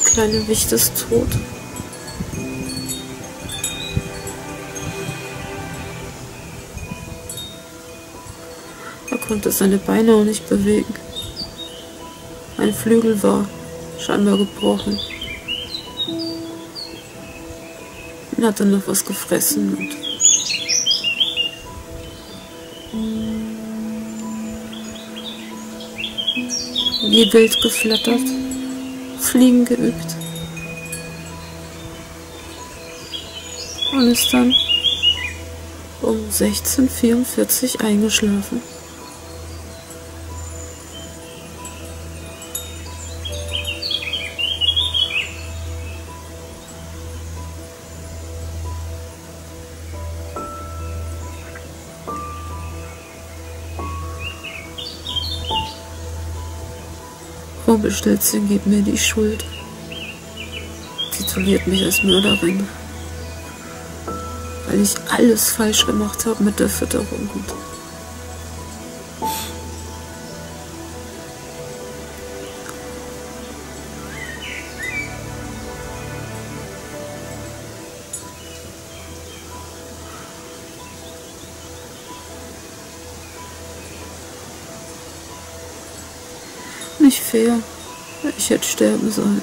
Der kleine Wicht ist tot. Er konnte seine Beine auch nicht bewegen. Ein Flügel war scheinbar gebrochen. Er hatte noch was gefressen und wie wild geflattert. Fliegen geübt. Und ist dann um 16.44 Uhr eingeschlafen. Rumpelstilzchen gibt mir die Schuld. Tituliert mich als Mörderin. Weil ich alles falsch gemacht habe mit der Fütterung. Und Nicht fair. Ich hätte sterben sollen.